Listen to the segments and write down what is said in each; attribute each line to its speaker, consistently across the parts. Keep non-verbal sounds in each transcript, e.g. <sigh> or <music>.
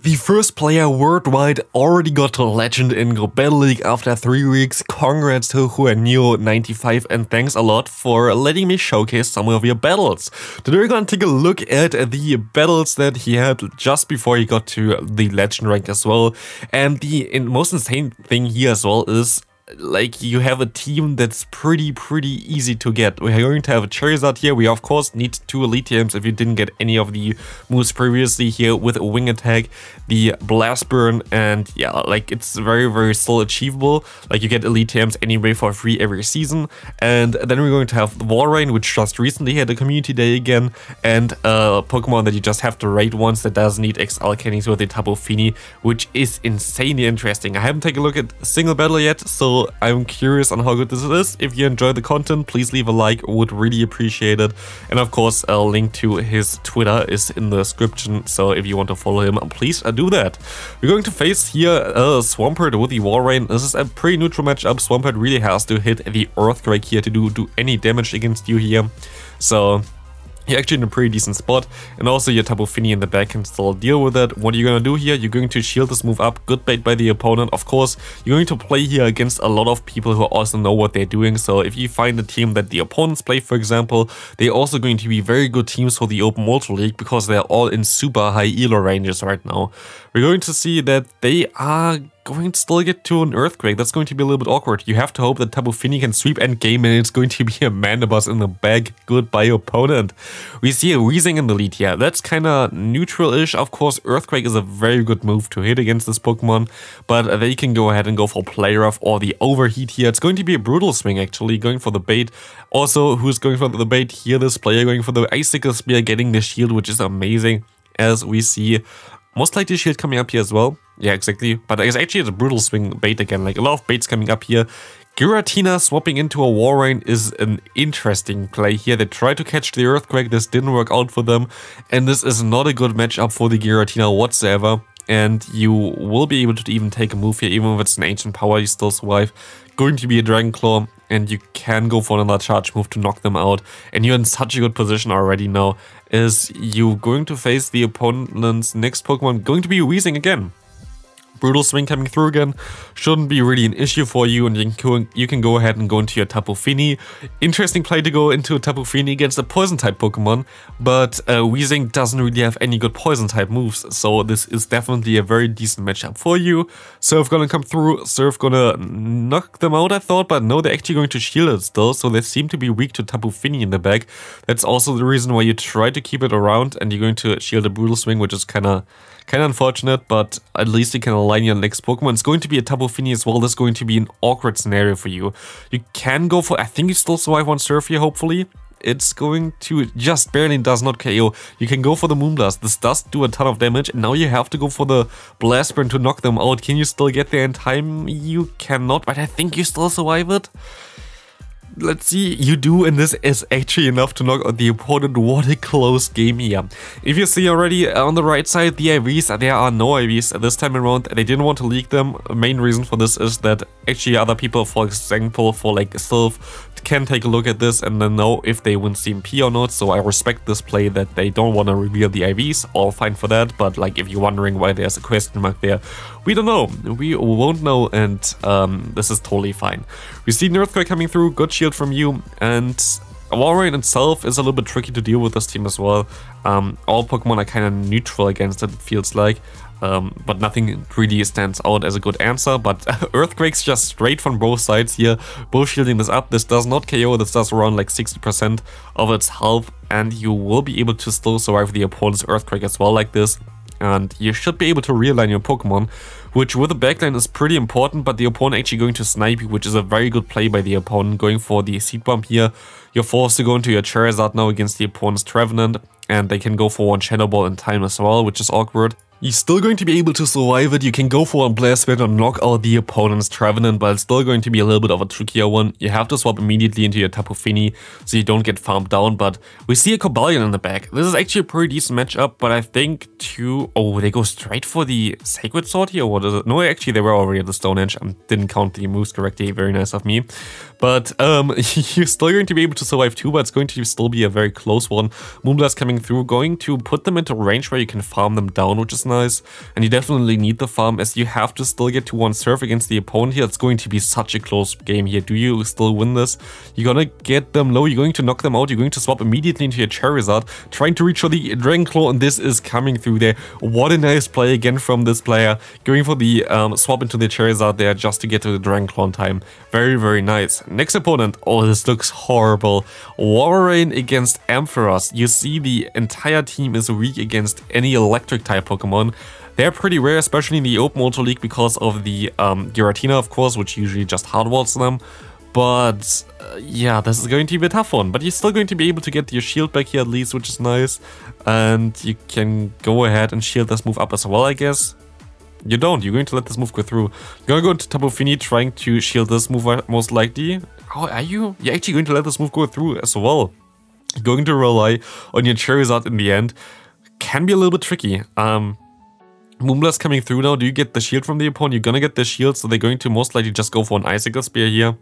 Speaker 1: The first player worldwide already got to Legend in Battle League after 3 weeks. Congrats to Juaniiillo95 and thanks a lot for letting me showcase some of your battles. Today we're gonna take a look at the battles that he had just before he got to the Legend rank as well. And the most insane thing here as well is like you have a team that's pretty pretty easy to get. We're going to have a Charizard here. We of course need two Elite TMs if you didn't get any of the moves previously here with a Wing Attack, the Blast Burn, and yeah, like it's very very still achievable. Like you get Elite TMs anyway for free every season. And then we're going to have the Walrein, which just recently had a community day again, and a Pokemon that you just have to raid once that does need XL Candies with the Tapu Fini, which is insanely interesting. I haven't taken a look at single battle yet, so I'm curious on how good this is. If you enjoy the content, please leave a like, would really appreciate it. And of course, a link to his Twitter is in the description, so if you want to follow him, please do that. We're going to face here uh, Swampert with the Walrein. This is a pretty neutral matchup. Swampert really has to hit the Earthquake here to do, do any damage against you here. So you're actually in a pretty decent spot, and also your Tapu Fini in the back can still deal with it. What are you gonna do here? You're going to shield this move up, good bait by the opponent. Of course, you're going to play here against a lot of people who also know what they're doing, so if you find a team that the opponents play, for example, they're also going to be very good teams for the Open Ultra League because they're all in super high elo ranges right now. We're going to see that they are going to still get to an Earthquake. That's going to be a little bit awkward. You have to hope that Tapu Fini can sweep endgame and it's going to be a Mandibuzz in the bag. Goodbye opponent. We see a Weezing in the lead here. That's kind of neutral-ish. Of course, Earthquake is a very good move to hit against this Pokemon, but they can go ahead and go for Play Rough or the Overheat here. It's going to be a Brutal Swing actually, going for the bait. Also, who's going for the bait here? This player going for the Icicle Spear, getting the shield, which is amazing as we see most likely shield coming up here as well. Yeah, exactly. But it's actually a brutal swing bait again. Like a lot of baits coming up here. Giratina swapping into a Walrein is an interesting play here. They tried to catch the Earthquake, this didn't work out for them, and this is not a good matchup for the Giratina whatsoever. And you will be able to even take a move here, even if it's an Ancient Power, you still survive. Going to be a Dragon Claw, and you can go for another charge move to knock them out. And you're in such a good position already now, is you going to face the opponent's next Pokemon going to be Weezing again. Brutal Swing coming through again shouldn't be really an issue for you and you can, you can go ahead and go into your Tapu Fini. Interesting play to go into a Tapu Fini against a Poison type Pokemon, but uh, Weezing doesn't really have any good Poison type moves, so this is definitely a very decent matchup for you. Surf gonna come through, Surf gonna knock them out I thought, but no, they're actually going to shield it still, so they seem to be weak to Tapu Fini in the back. That's also the reason why you try to keep it around and you're going to shield a Brutal Swing, which is kinda Kind of unfortunate, but at least you can align your next Pokemon. It's going to be a Tapu Fini as well. This is going to be an awkward scenario for you. You can go for, I think you still survive one Surf here, hopefully. It's going to just barely does not KO. You can go for the Moonblast. This does do a ton of damage. And now you have to go for the Blast Burn to knock them out. Can you still get there in time? You cannot, but I think you still survive it let's see, you do, and this is actually enough to knock out the opponent. What a close game here. If you see already on the right side, the IVs, there are no IVs this time around. They didn't want to leak them. Main reason for this is that actually other people, for example, for like Sylph, can take a look at this and then know if they win CMP or not. So I respect this play that they don't want to reveal the IVs. All fine for that. But like if you're wondering why there's a question mark there, we don't know. We won't know and um, this is totally fine. We see an Earthquake coming through. Good shield from you and Walrein itself is a little bit tricky to deal with this team as well. Um, all Pokemon are kind of neutral against it, it feels like. Um, but nothing really stands out as a good answer. But <laughs> Earthquakes just straight from both sides here, both shielding this up. This does not KO, this does around like 60% of its health, and you will be able to still survive the opponent's Earthquake as well like this. And you should be able to realign your Pokemon, which with the backline is pretty important, but the opponent actually going to snipe you, which is a very good play by the opponent, going for the Seed Bomb here. You're forced to go into your Charizard now against the opponent's Trevenant, and they can go for one Shadow Ball in time as well, which is awkward. You're still going to be able to survive it, you can go for a blast spin and knock out the opponent's Trevenant, but it's still going to be a little bit of a trickier one. You have to swap immediately into your Tapu Fini so you don't get farmed down, but we see a Cobalion in the back. This is actually a pretty decent matchup, but I think two... Oh, they go straight for the Sacred Sword here, what is it? No, actually they were already at the Stone Edge. I didn't count the moves correctly, very nice of me. But um, <laughs> you're still going to be able to survive too, but it's going to still be a very close one. Moonblast coming through, going to put them into range where you can farm them down, which is. And you definitely need the farm as you have to still get to one Surf against the opponent here. It's going to be such a close game here. Do you still win this? You're gonna get them low, you're going to knock them out, you're going to swap immediately into your Charizard, trying to reach for the Dragon Claw, and this is coming through there. What a nice play again from this player, going for the um, swap into the Charizard there just to get to the Dragon Claw in time. Very, very nice. Next opponent, oh, this looks horrible. Walrein against Ampharos. You see the entire team is weak against any electric type Pokemon. They're pretty rare, especially in the Open Ultra League because of the um, Giratina, of course, which usually just hardwalls them. But uh, yeah, this is going to be a tough one. But you're still going to be able to get your shield back here at least, which is nice. And you can go ahead and shield this move up as well, I guess. You don't. You're going to let this move go through. You're going to go into Tapu Fini trying to shield this move uh, most likely. Oh, are you? You're actually going to let this move go through as well. You're going to rely on your Charizard in the end. Can be a little bit tricky. Um, Moonblast coming through now. Do you get the shield from the opponent? You're gonna get the shield, so they're going to most likely just go for an Icicle Spear here.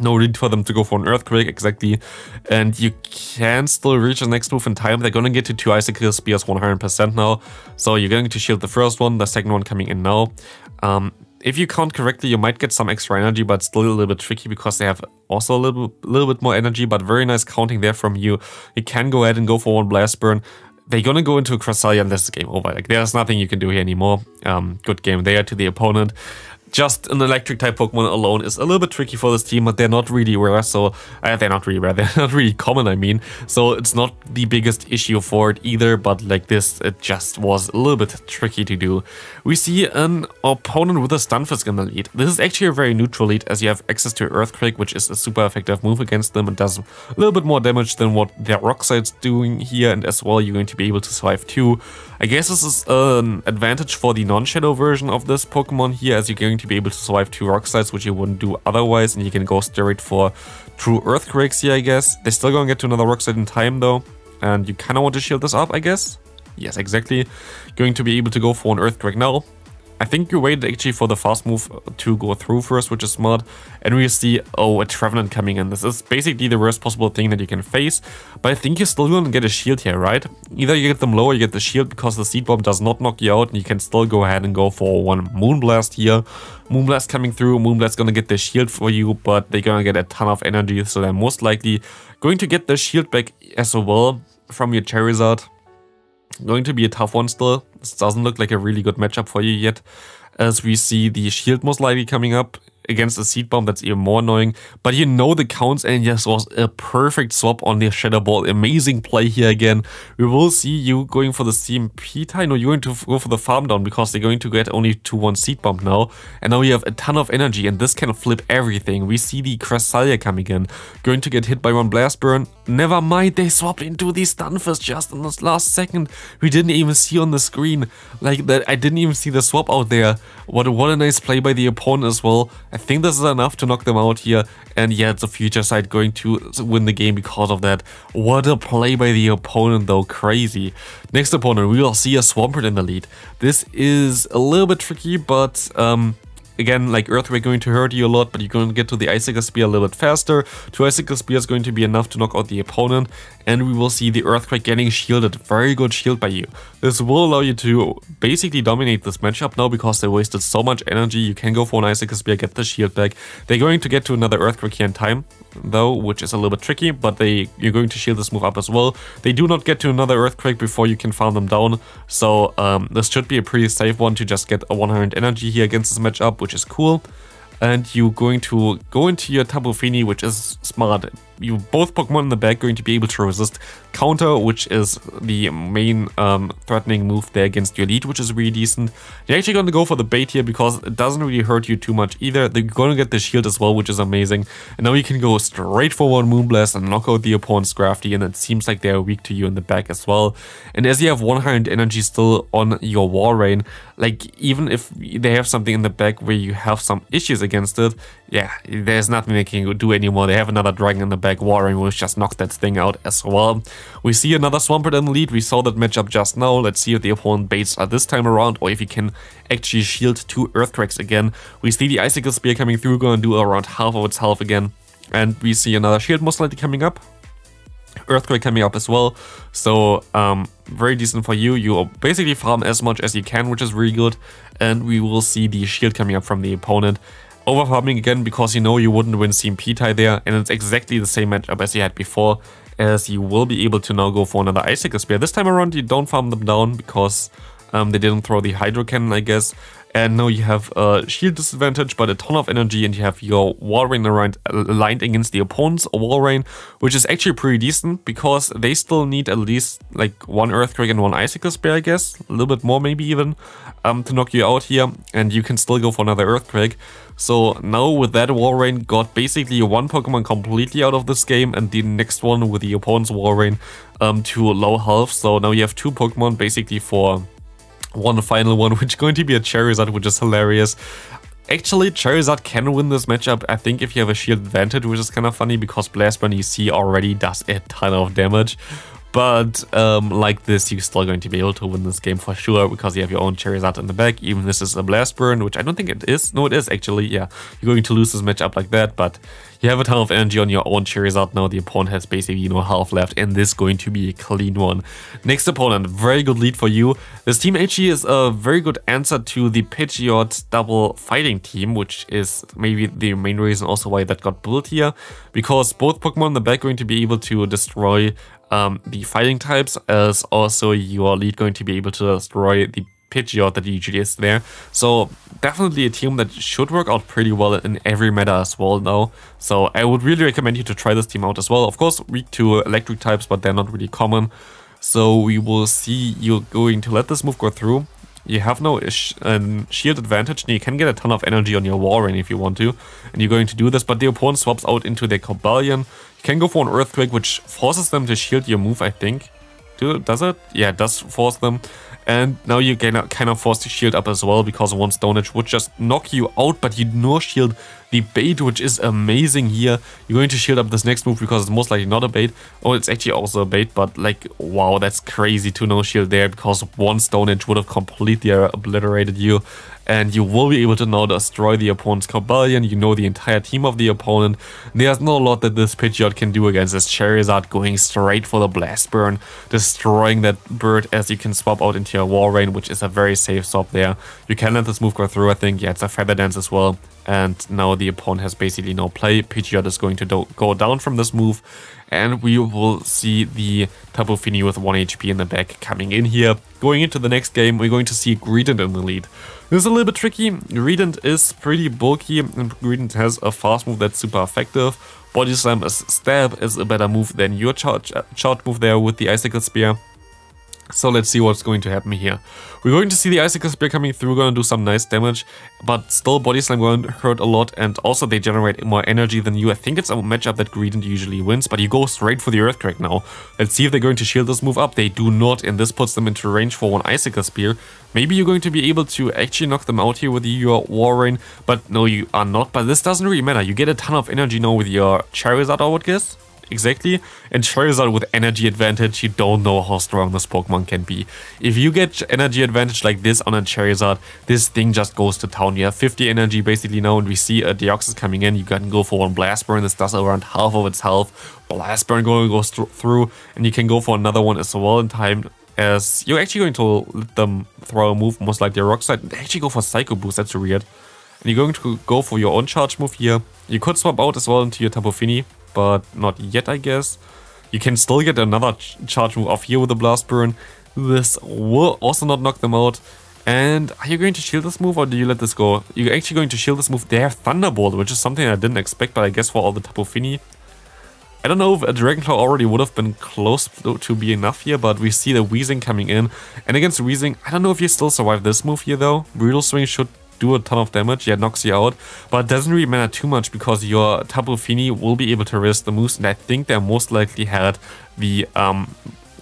Speaker 1: No need for them to go for an Earthquake, exactly. And you can still reach the next move in time. They're gonna get to two Icicle Spears 100% now. So you're going to shield the first one, the second one coming in now. Um, if you count correctly, you might get some extra energy, but still a little bit tricky because they have also a little, little bit more energy, but very nice counting there from you. You can go ahead and go for one Blast Burn. They're gonna go into a Cresselia and this is game over. Like, there's nothing you can do here anymore. Um, good game there to the opponent just an electric type Pokemon alone is a little bit tricky for this team, but they're not really rare, so uh, they're not really rare, <laughs> they're not really common, I mean, so it's not the biggest issue for it either, but like this, it just was a little bit tricky to do. We see an opponent with a Stunfisk in the lead. This is actually a very neutral lead, as you have access to Earthquake, which is a super effective move against them and does a little bit more damage than what their Rock Slide's doing here, and as well, you're going to be able to survive too. I guess this is an advantage for the non-Shadow version of this Pokemon here, as you're going to be able to survive two rock slides, which you wouldn't do otherwise, and you can go straight for true earthquakes here, I guess. They're still gonna get to another rock slide in time, though, and you kind of want to shield this up, I guess. Yes, exactly. Going to be able to go for an earthquake now. I think you waited actually for the fast move to go through first, which is smart. And we see, oh, a Trevenant coming in. This is basically the worst possible thing that you can face. But I think you're still going to get a shield here, right? Either you get them low or you get the shield because the Seed Bomb does not knock you out. And you can still go ahead and go for one Moonblast here. Moonblast coming through. Moonblast going to get the shield for you, but they're going to get a ton of energy. So they're most likely going to get the shield back as well from your Charizard. Going to be a tough one still. This doesn't look like a really good matchup for you yet. As we see the shield most likely coming up against a seed bomb that's even more annoying. But you know the counts and yes was a perfect swap on the Shadow Ball. Amazing play here again. We will see you going for the CMP tie. No, you're going to go for the farm down because they're going to get only to one seed bomb now. And now you have a ton of energy and this can flip everything. We see the Cresselia coming in. Going to get hit by one Blast Burn. Never mind, they swapped into the Stunfisk just in this last second. We didn't even see on the screen. Like that, I didn't even see the swap out there. What a, what a nice play by the opponent as well. I think this is enough to knock them out here. And yeah, it's a future side going to win the game because of that. What a play by the opponent though, crazy. Next opponent, we will see a Swampert in the lead. This is a little bit tricky, but um, Again, like Earthquake going to hurt you a lot, but you're going to get to the Icicle Spear a little bit faster. Two Icicle Spear is going to be enough to knock out the opponent, and we will see the Earthquake getting shielded. Very good shield by you. This will allow you to basically dominate this matchup now because they wasted so much energy. You can go for an Icicle Spear, get the shield back. They're going to get to another Earthquake here in time, though, which is a little bit tricky, but they you're going to shield this move up as well. They do not get to another Earthquake before you can farm them down, so um, this should be a pretty safe one to just get a 100 energy here against this matchup, which is cool. And you're going to go into your Tapu Fini, which is smart you both Pokemon in the back going to be able to resist Counter, which is the main um, threatening move there against your lead, which is really decent. You're actually going to go for the bait here because it doesn't really hurt you too much either. They're going to get the shield as well, which is amazing. And now you can go straight for one Moonblast and knock out the opponent's Scrafty, and it seems like they're weak to you in the back as well. And as you have 100 energy still on your Walrein, like even if they have something in the back where you have some issues against it, yeah, there's nothing they can do anymore. They have another Dragon in the back back Walrein, will just knock that thing out as well. We see another Swampert in the lead, we saw that matchup just now, let's see if the opponent baits are this time around or if he can actually shield two Earthquakes again. We see the Icicle Spear coming through, gonna do around half of its health again. And we see another shield most likely coming up. Earthquake coming up as well. So um, very decent for you. You basically farm as much as you can, which is really good. And we will see the shield coming up from the opponent. Overfarming again because you know you wouldn't win CMP tie there. And it's exactly the same matchup as you had before. As you will be able to now go for another Icicle Spear. This time around you don't farm them down because um, they didn't throw the Hydro Cannon I guess. And now you have a shield disadvantage, but a ton of energy, and you have your Walrein around, aligned against the opponent's Walrein, which is actually pretty decent because they still need at least like one earthquake and one icicle spear, I guess, a little bit more maybe even, um, to knock you out here, and you can still go for another earthquake. So now with that Walrein got basically one Pokemon completely out of this game and the next one with the opponent's Walrein um, to low health. So now you have two Pokemon basically for one final one, <laughs> which is going to be a Charizard, which is hilarious. Actually, Charizard can win this matchup, I think, if you have a shield advantage, which is kind of funny because Blast you see already does a ton of damage. But um, like this, you're still going to be able to win this game for sure because you have your own Charizard in the back. Even this is a Blast Burn, which I don't think it is. No, it is actually, yeah. You're going to lose this matchup like that, but you have a ton of energy on your own Charizard now. The opponent has basically no half left, and this is going to be a clean one. Next opponent, very good lead for you. This team actually is a very good answer to the Pidgeot double fighting team, which is maybe the main reason also why that got built here, because both Pokemon in the back going to be able to destroy um, the fighting types, as also your lead going to be able to destroy the Pidgeot that usually is there. So definitely a team that should work out pretty well in every meta as well now. So I would really recommend you to try this team out as well. Of course, weak to electric types, but they're not really common. So we will see You're going to let this move go through. You have no um, shield advantage and you can get a ton of energy on your Walrein if you want to. And you're going to do this, but the opponent swaps out into their Cobalion. You can go for an Earthquake, which forces them to shield your move, I think. Do, does it? Yeah, it does force them. And now you're kind of forced to shield up as well because one Stone Edge would just knock you out, but you no shield the bait, which is amazing here. You're going to shield up this next move because it's most likely not a bait. Oh, it's actually also a bait, but like, wow, that's crazy to no shield there because one Stone Edge would have completely obliterated you and you will be able to now destroy the opponent's Cobalion. You know the entire team of the opponent. There's not a lot that this Pidgeot can do against this Charizard going straight for the Blast Burn, destroying that bird as you can swap out into your Rain, which is a very safe swap there. You can let this move go through, I think. Yeah, it's a Feather Dance as well. And now the opponent has basically no play. Pidgeot is going to do go down from this move. And we will see the Tapu Fini with 1 HP in the back coming in here. Going into the next game, we're going to see Greedent in the lead. This is a little bit tricky. Greedent is pretty bulky and Greedent has a fast move that's super effective. Body Slam as Stab is a better move than your charge, charge move there with the Icicle Spear. So let's see what's going to happen here. We're going to see the Icicle Spear coming through, going to do some nice damage, but still Body Slam going to hurt a lot, and also they generate more energy than you. I think it's a matchup that Greedent usually wins, but you go straight for the Earthquake now. Let's see if they're going to shield this move up. They do not, and this puts them into range for one Icicle Spear. Maybe you're going to be able to actually knock them out here with your Walrein, but no, you are not. But this doesn't really matter. You get a ton of energy now with your Charizard, I would guess exactly. And Charizard with energy advantage, you don't know how strong this Pokemon can be. If you get energy advantage like this on a Charizard, this thing just goes to town. You have 50 energy basically now, and we see a Deoxys coming in. You can go for one Blast Burn. This does around half of its health. Blast Burn going goes through, and you can go for another one as well in time. As you're actually going to let them throw a move, most likely a Rock Slide. They actually go for Psycho Boost, that's weird. And you're going to go for your own charge move here. You could swap out as well into your Tapu Fini but not yet, I guess. You can still get another ch charge move off here with the Blast Burn. This will also not knock them out. And are you going to shield this move or do you let this go? You're actually going to shield this move. They have Thunderbolt, which is something I didn't expect, but I guess for all the Tapu Fini. I don't know if a Dragon Claw already would have been close to be enough here, but we see the Weezing coming in. And against Weezing, I don't know if you still survive this move here though. Brutal Swing should do a ton of damage, yeah, knocks you out, but it doesn't really matter too much because your Tapu Fini will be able to resist the moves, and I think they most likely had the um,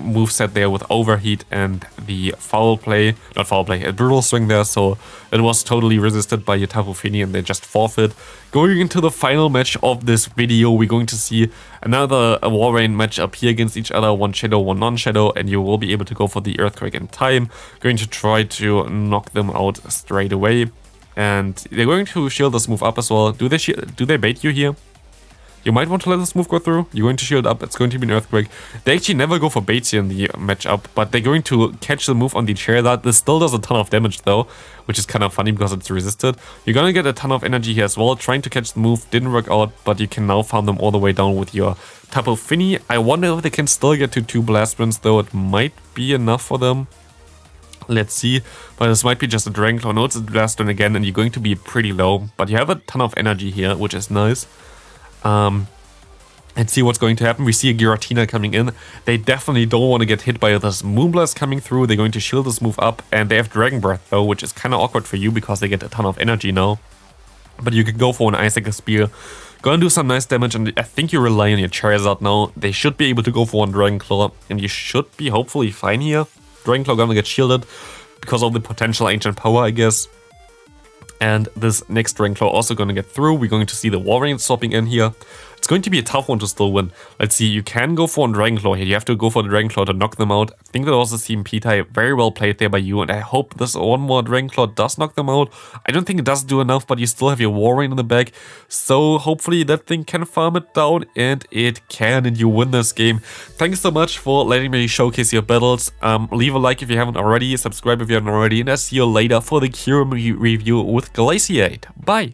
Speaker 1: move set there with overheat and the foul play, not foul play, a brutal swing there, so it was totally resisted by your Tapu Fini and they just forfeit. Going into the final match of this video, we're going to see another Walrein match up here against each other, one Shadow, one non-Shadow, and you will be able to go for the Earthquake in time. Going to try to knock them out straight away. And they're going to shield this move up as well. Do they do they bait you here? You might want to let this move go through. You're going to shield up. It's going to be an Earthquake. They actually never go for baits here in the matchup, but they're going to catch the move on the chair. That This still does a ton of damage though, which is kind of funny because it's resisted. You're going to get a ton of energy here as well. Trying to catch the move didn't work out, but you can now farm them all the way down with your Tapu Fini. I wonder if they can still get to two Blast Winds though. It might be enough for them. Let's see, but this might be just a Dragon Claw. No, it's a again, and you're going to be pretty low, but you have a ton of energy here, which is nice um, and see what's going to happen. We see a Giratina coming in. They definitely don't want to get hit by this Moonblast coming through. They're going to shield this move up, and they have Dragon Breath though, which is kind of awkward for you because they get a ton of energy now. But you can go for an Icicle Spear. Gonna do some nice damage, and I think you rely on your Charizard now. They should be able to go for one Dragon Claw, and you should be hopefully fine here. Dragon Claw gonna get shielded because of the potential Ancient Power, I guess. And this next Claw also going to get through. We're going to see the Walrein swapping in here. Going to be a tough one to still win. Let's see, you can go for a Dragon Claw here. You have to go for the Dragon Claw to knock them out. I think that was also CMP type very well played there by you, and I hope this one more Dragon Claw does knock them out. I don't think it does do enough, but you still have your Walrein in the back, so hopefully that thing can farm it down, and it can, and you win this game. Thanks so much for letting me showcase your battles. Um, leave a like if you haven't already, subscribe if you haven't already, and I'll see you later for the Kyurem review with Glaciate. Bye!